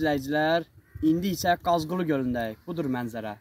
izləyicilər, indi isə Qazqulu gölündəyik. Budur mənzərə.